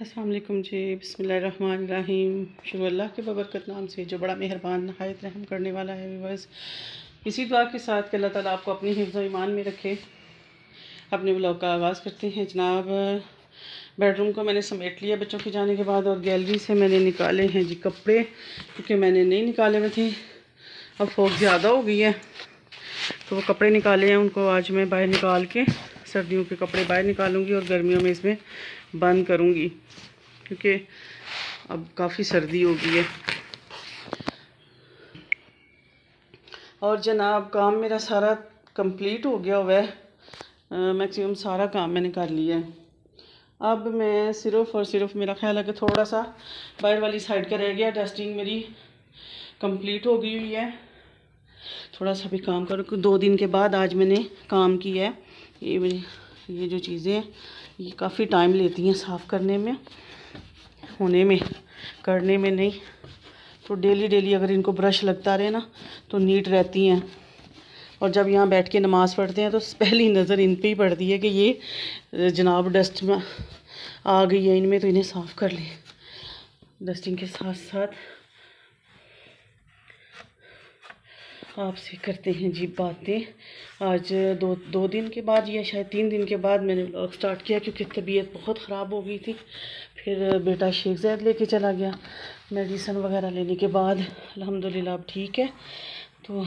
अस्सलाम जी बिसमीम शुरू के बबरकत नाम से जो बड़ा मेहरबान, नहायत रहम करने वाला है बस इसी दुआ के साथ कि अल्लाह ताला आपको अपनी हिफ्ज़ ईमान में रखे। अपने ब्लॉग का आगाज़ करते हैं। जनाब बेडरूम को मैंने समेट लिया बच्चों के जाने के बाद और गैलरी से मैंने निकाले हैं जी कपड़े, क्योंकि मैंने नहीं निकाले हुए थे। अब फोक ज़्यादा हो गई है तो वो कपड़े निकाले हैं उनको आज मैं बाहर निकाल के। सर्दियों के कपड़े बाहर निकालूँगी और गर्मियों में इसमें बंद करूँगी, क्योंकि अब काफ़ी सर्दी हो गई है। और जनाब, काम मेरा सारा कंप्लीट हो गया हुआ है। मैक्सिमम सारा काम मैंने कर लिया है। अब मैं सिर्फ़ और सिर्फ़, मेरा ख्याल है कि थोड़ा सा बाहर वाली साइड का रह गया डस्टिंग मेरी कंप्लीट हो गई हुई है। थोड़ा सा भी काम करूँ, दो दिन के बाद आज मैंने काम किया है। ये ये जो चीज़ें हैं, ये काफ़ी टाइम लेती हैं साफ़ करने में, होने में, करने में नहीं। तो डेली डेली अगर इनको ब्रश लगता रहे ना तो नीट रहती हैं। और जब यहाँ बैठ के नमाज़ पढ़ते हैं तो पहली नज़र इन पर ही पड़ती है कि ये जनाब डस्ट में आ गई है, इनमें तो इन्हें साफ़ कर लें। डस्टिंग के साथ साथ आपसे करते हैं जी बातें। आज दो दो दिन के बाद या शायद तीन दिन के बाद मैंने ब्लॉग स्टार्ट किया क्योंकि तबीयत बहुत ख़राब हो गई थी। फिर बेटा शेख जैद लेके चला गया मेडिसन वगैरह लेने के बाद। अल्हम्दुलिल्लाह अब ठीक है। तो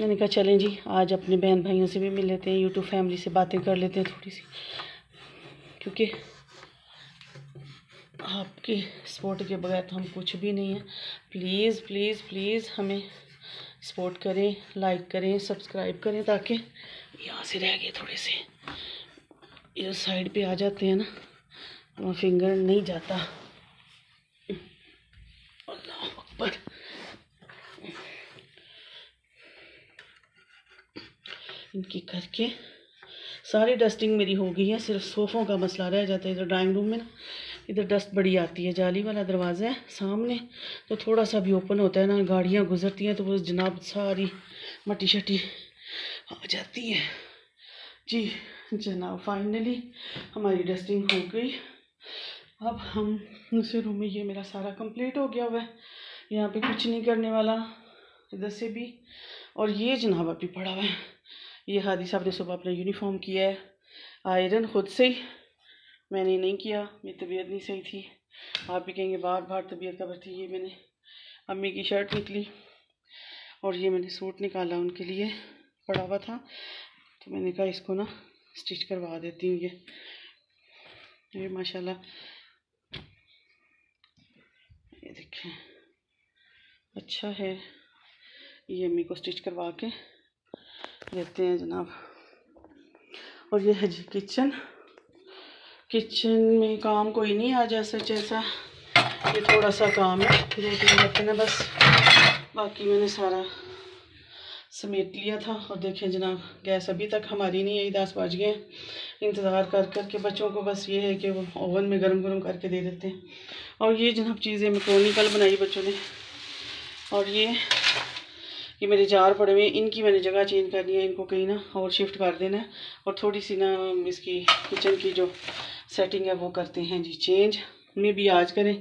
मैंने कहा, चलें जी, आज अपने बहन भाइयों से भी मिल लेते हैं यूट्यूब फैमिली से बातें कर लेते हैं थोड़ी सी। क्योंकि आपके सपोर्ट के बगैर तो हम कुछ भी नहीं हैं। प्लीज़ प्लीज़ प्लीज़ हमें सपोर्ट करें लाइक करें सब्सक्राइब करें ताकि यहाँ से रह गए थोड़े से। ये साइड पे आ जाते हैं ना, वहाँ फिंगर नहीं जाता। अकबर। इनकी करके सारी डस्टिंग मेरी हो गई है, सिर्फ़ सोफ़ों का मसला रह जाता है इधर ड्राइंग रूम में ना। इधर डस्ट बड़ी आती है, जाली वाला दरवाज़ा है, सामने। तो थोड़ा सा भी ओपन होता है ना, गाड़ियाँ गुजरती हैं तो वो जनाब सारी मट्टी शटी आ जाती है। जी, जनाब फाइनली हमारी डस्टिंग हो गई। अब हम दूसरे रूम में, ये मेरा सारा कंप्लीट हो गया हुआ है। यहाँ पे कुछ नहीं करने वाला, इधर से भी। और ये जनाब अभी पड़ा हुआ है। ये हादी साहब ने सुबह अपना यूनिफॉर्म किया है। आयरन खुद से ही। मैंने नहीं किया, मेरी तबीयत नहीं सही थी। आप भी कहेंगे बार बार तबीयत का थी ये मैंने। अम्मी की शर्ट निकली और ये मैंने सूट निकाला उनके लिए। पड़ा हुआ था तो मैंने कहा इसको ना स्टिच करवा देती हूँ ये। ये माशाल्लाह। ये देखें अच्छा है। ये अम्मी को स्टिच करवा के देते हैं जनाब। और ये है जी किचन। किचन में काम कोई नहीं आ जा सच ऐसा ये थोड़ा सा काम है दो तीन बर्तन है बस। बाकी मैंने सारा समेट लिया था। और देखें जनाब, गैस अभी तक हमारी नहीं आई, दस बज गए इंतज़ार कर कर के बच्चों को बस ये है कि वो ओवन में गर्म गर्म करके दे देते हैं। और ये जनाब चीज़ें मैक्रोनी कल बनाई बच्चों ने। और ये ये मेरे जार पड़े हुए हैं, इनकी मैंने जगह चेंज करनी है, इनको कहीं ना और शिफ्ट कर देना है। और थोड़ी सी ना इसकी किचन की जो सेटिंग है, वो करते हैं जी चेंज में भी आज करें,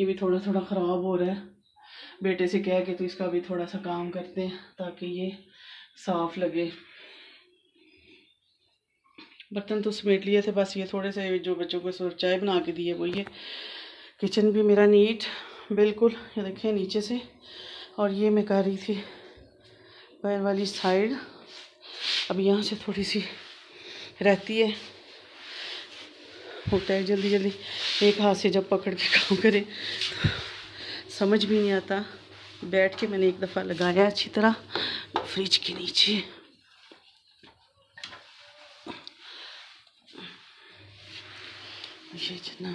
ये भी थोड़ा थोड़ा ख़राब हो रहा है। बेटे से कह के तो इसका भी थोड़ा सा काम करते हैं, ताकि ये साफ़ लगे। बर्तन तो समेट लिए थे, बस ये थोड़े से जो बच्चों को चाय बना के दिए वो ये किचन भी मेरा नीट बिल्कुल, ये देखें नीचे से। और ये मैं कर रही थी पैर वाली साइड। अब यहाँ से थोड़ी सी रहती है। होता है जल्दी जल्दी। एक हाथ से जब पकड़ के काम करे, समझ भी नहीं आता। बैठ के मैंने एक दफ़ा लगाया अच्छी तरह, फ्रिज के नीचे। ये जितना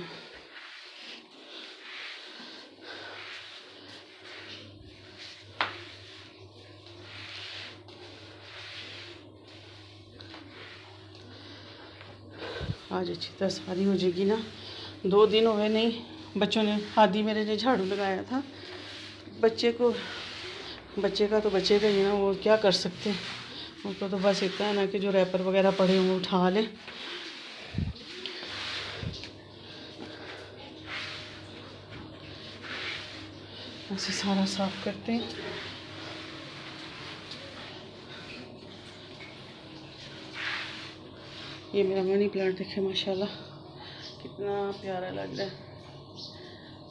आज अच्छी तरह शादी हो जाएगी ना। दो दिन हुए नहीं, बच्चों ने आदि मेरे ने झाड़ू लगाया था। बच्चे को, बच्चे का तो बच्चे का ही ना, वो क्या कर सकते हैं? उनको तो बस इतना है ना कि जो रैपर वगैरह पड़े हों वो उठा लें। ऐसे सारा साफ़ करते हैं। ये मेरा मनी प्लांट देखे, माशाल्लाह। कितना प्यारा लग रहा है।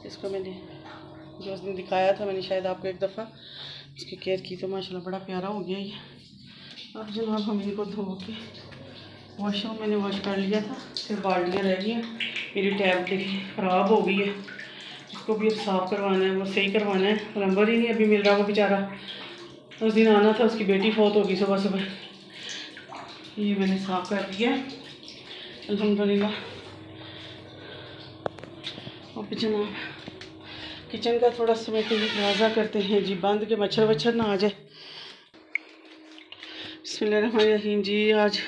इसको मैंने जो उसने दिखाया था, मैंने शायद आपको एक दफ़ा इसकी केयर की तो माशाल्लाह बड़ा प्यारा हो गया ये। अब जनाब हम इनको धो के वॉशरूम मैंने वॉश कर लिया था, फिर बाल्टियाँ रह गई मेरी टैब देखिए, ख़राब हो गई है। इसको भी अब साफ़ करवाना है, वो सही करवाना है। प्लम्बर ही नहीं अभी मिल रहा वो बेचारा। उस दिन आना था, उसकी बेटी फौत होगी सुबह सुबह ये मैंने साफ़ कर दिया। अलहमदिल्ला और जनाब किचन का थोड़ा समय के लिए दरवाज़ा करते हैं जी। बंद के मच्छर वच्छर ना आ जाए। बसमीम जी, आज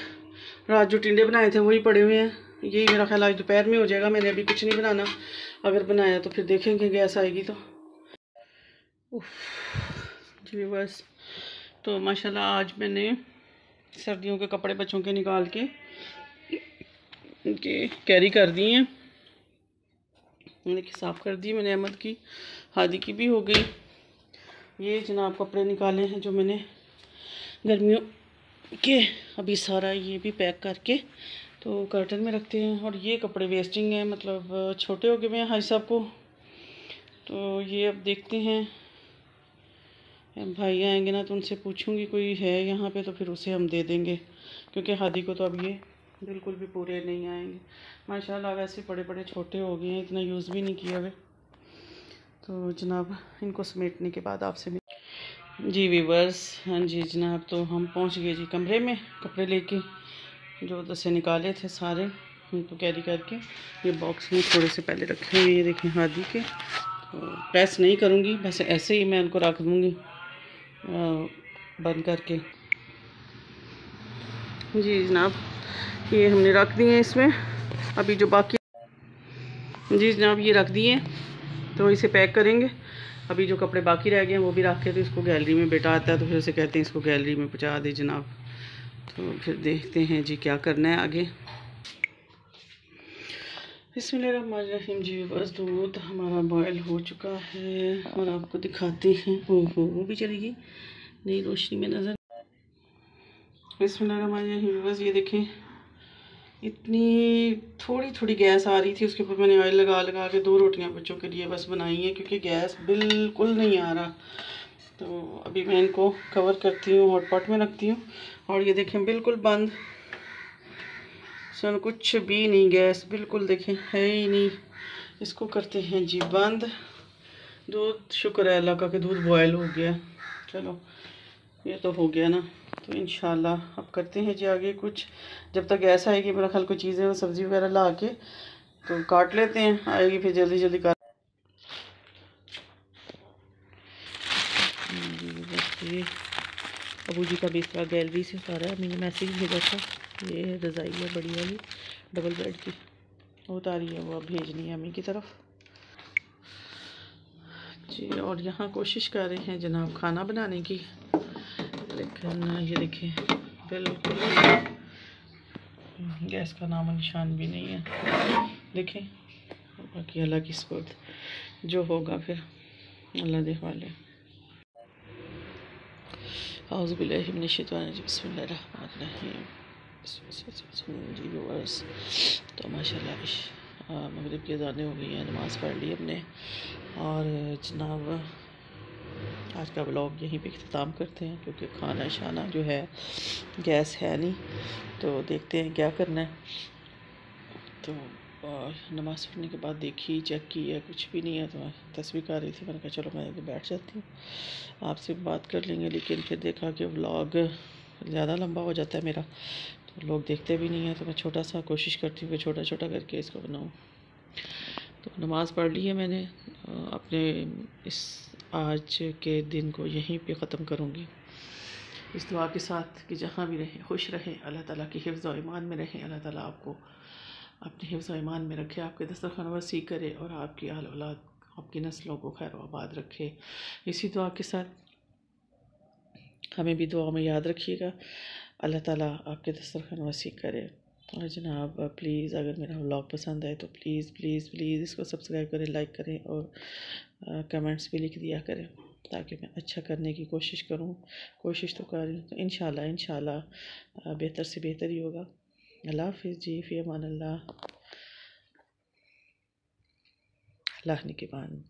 रात जो टिंडे बनाए थे वही पड़े हुए हैं। यही मेरा ख्याल आज दोपहर में हो जाएगा। मैंने अभी कुछ नहीं बनाना। अगर बनाया तो फिर देखेंगे, गैस आएगी तो। जी बस। तो माशाल्लाह आज मैंने सर्दियों के कपड़े बच्चों के निकाल के के कैरी कर दिए हैं। मैंने साफ़ कर दी, मैंने अहमद की, हादी की भी हो गई। ये जनाब कपड़े निकाले हैं जो मैंने गर्मियों के, अभी सारा ये भी पैक करके तो कर्टन में रखते हैं। और ये कपड़े वेस्टिंग हैं मतलब छोटे हो गए हैं हाई साहब को। तो ये अब देखते हैं। भाई आएँगे ना तो उनसे पूछूँगी कोई है यहाँ पे तो फिर उसे हम दे देंगे, क्योंकि हादी को तो अब ये बिल्कुल भी पूरे नहीं आएँगे। माशाल्लाह वैसे बड़े बड़े छोटे हो गए हैं, इतना यूज़ भी नहीं किया हुए तो जनाब, इनको समेटने के बाद आपसे मिल जी वीवर्स हाँ जी जनाब तो हम पहुँच गए जी कमरे में, कपड़े लेके। जो उधर से निकाले थे सारे उनको कैरी करके। ये बॉक्स में थोड़े से पहले रखे हुए ये देखें हादी के। तो प्रेस नहीं करूँगी, बस ऐसे ही मैं उनको रख दूँगी बंद करके। जी जनाब ये हमने रख दिए हैं इसमें। अभी जो बाकी जी जनाब ये रख दिए तो इसे पैक करेंगे। अभी जो कपड़े बाकी रह गए हैं, वो भी रख के तो इसको गैलरी में बेटा आता है तो फिर उसे कहते हैं इसको गैलरी में पहुँचा दे जनाब। तो फिर देखते हैं जी क्या करना है आगे। इसमें जी बस दूध हमारा बॉयल हो चुका है और आपको दिखाते हैं। ओहो, वो भी चलेगी नई रोशनी में नज़र इसमें बस ये देखें, इतनी थोड़ी थोड़ी गैस आ रही थी, उसके ऊपर मैंने ऑयल लगा लगा के दो रोटियाँ बच्चों के लिए बस बनाई हैं, क्योंकि गैस बिल्कुल नहीं आ रहा। तो अभी मैं इनको कवर करती हूँ हॉटपॉट में रखती हूँ, और ये देखें, बिल्कुल बंद। सन, कुछ भी नहीं, गैस बिल्कुल देखें, है ही नहीं। इसको करते हैं जी बंद। दूध, शुक्र है, अल्लाह का कि दूध बॉयल हो गया। चलो, ये तो हो गया ना। तो इन अब करते हैं जी आगे कुछ। जब तक गैस आएगी मेरा ख्याल कोई चीज़ें सब्ज़ी वगैरह ला के तो काट लेते हैं, आएगी फिर जल्दी जल्दी काट। अबू जी का इसका गैलरी से उतारा है, मैंने मैसेज भेजा था, ये रज़ाई है बड़ी वाली डबल बेड की। उतारी है वो, अब भेजनी है अम्मी की तरफ़। जी, और यहाँ कोशिश कर रहे हैं जनाब खाना बनाने की। लेकिन ये देखिए, बिल्कुल। गैस का नाम निशान भी नहीं है। देखें बाकी अल्लाह की स्पर्द जो होगा फिर, अल्लाह देख वाले तो माशाल्लाह मगरब की अजानें हो गई हैं, नमाज़ पढ़ ली हमने। और जनाब आज का ब्लॉग यहीं पे ख़त्म करते हैं, क्योंकि खाना शाना जो है, गैस है नहीं। तो देखते हैं क्या करना है। तो नमाज़ पढ़ने के बाद देखी चेक की है कुछ भी नहीं है तो मैं तस्वीर आ रही थी, मैंने कहा चलो मैं बैठ जाती हूँ। आपसे बात कर लेंगे, लेकिन फिर देखा कि व्लॉग ज़्यादा लंबा हो जाता है मेरा। तो लोग देखते भी नहीं हैं तो मैं छोटा सा कोशिश करती हूँ कि छोटा छोटा करके इसको बनाऊँ। तो नमाज़ पढ़ ली है मैंने अपने इस आज के दिन को यहीं पे ख़त्म करूँगी। इस दुआ के साथ कि जहाँ भी रहें, खुश रहें, अल्लाह ताला की हिफ्ज़ ईमान में रहें, अल्लाह ताला आपको अपने हिफ्ज़ ईमान में रखे, आपके दस्तरखान वसी करे और आपकी आल औलाद, आपकी नस्लों को खैर आबाद रखे। इसी दुआ के साथ हमें भी दुआ में याद रखिएगा। अल्लाह ताला आपके दस्तरखान वसी करे। और जनाब प्लीज़ अगर मेरा व्लॉग पसंद आए तो प्लीज़ प्लीज़ प्लीज़ इसको सब्सक्राइब करें लाइक करें और कमेंट्स भी लिख दिया करें ताकि मैं अच्छा करने की कोशिश करूँ। कोशिश तो कर रही हूँ तो इन शाला बेहतर से बेहतर ही होगा। अल्लाह हाफिज़ जी, फ़ी अमान अल्लाह। अल्लाह निगेबान